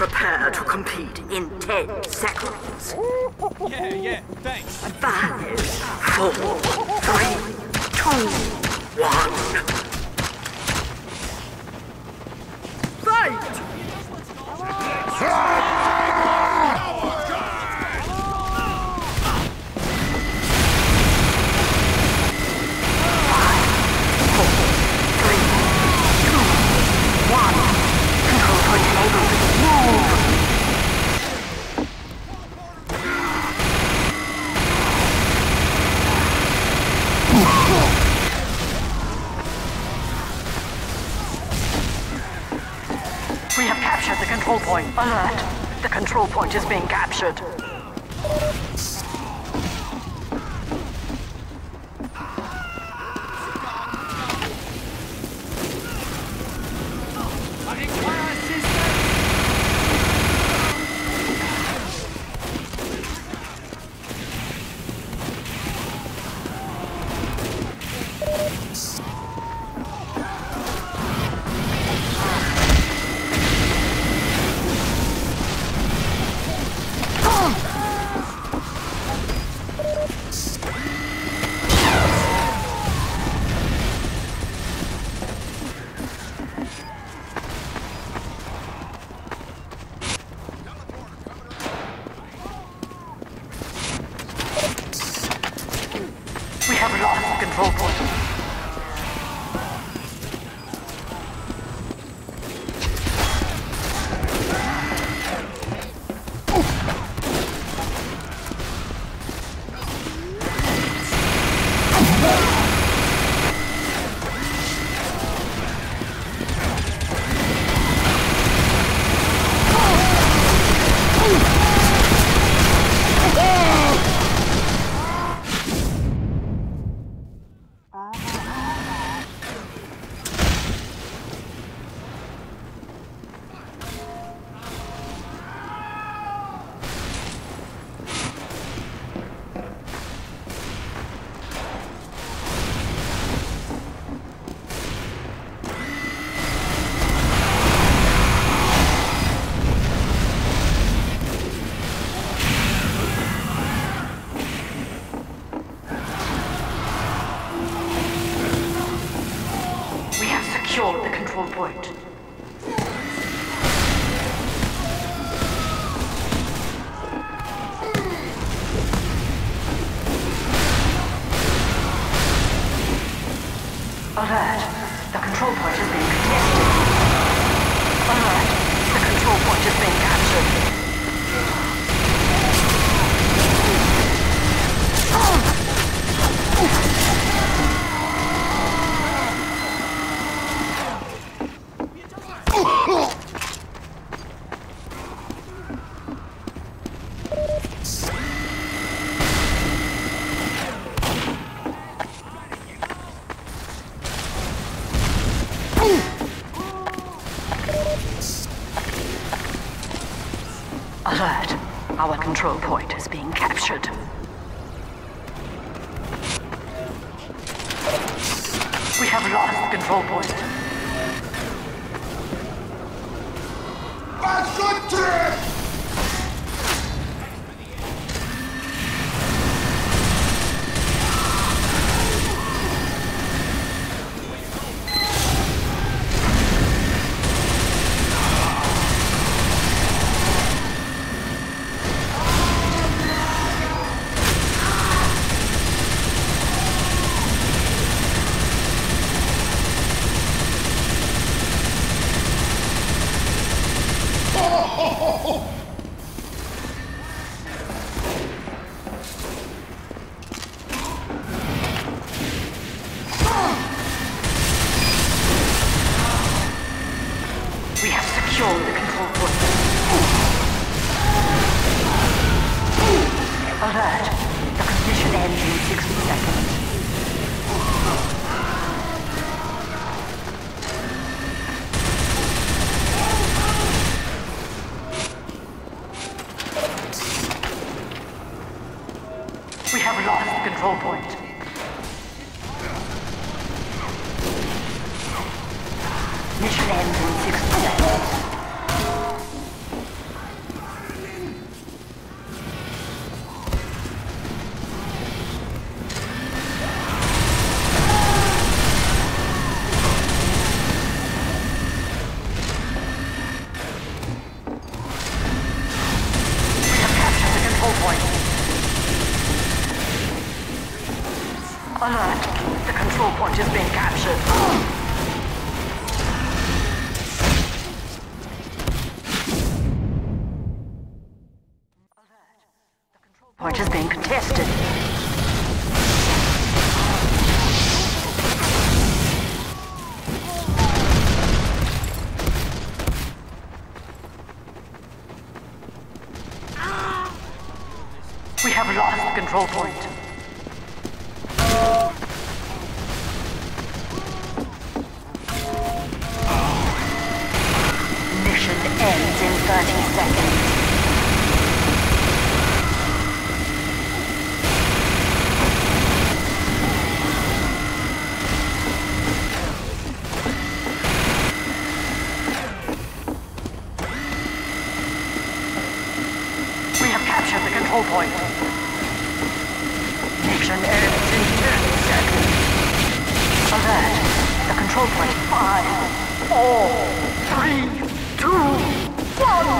Prepare to compete in 10 seconds. Yeah, yeah, thanks. Five, four, three, two, one. Fight! Three, two, one. Control point enabled. Move! We have captured the control point. Alert! The control point is being captured. Lost point. Our control point is being captured. We have lost control point. We The competition ends in 60 seconds. We have lost control point. Has been captured. Point is being contested. We have lost control point. Mission ends in 30 seconds. We have captured the control point. Mission ends in 10 seconds. Alert. The control point. Five, four, three, two, one.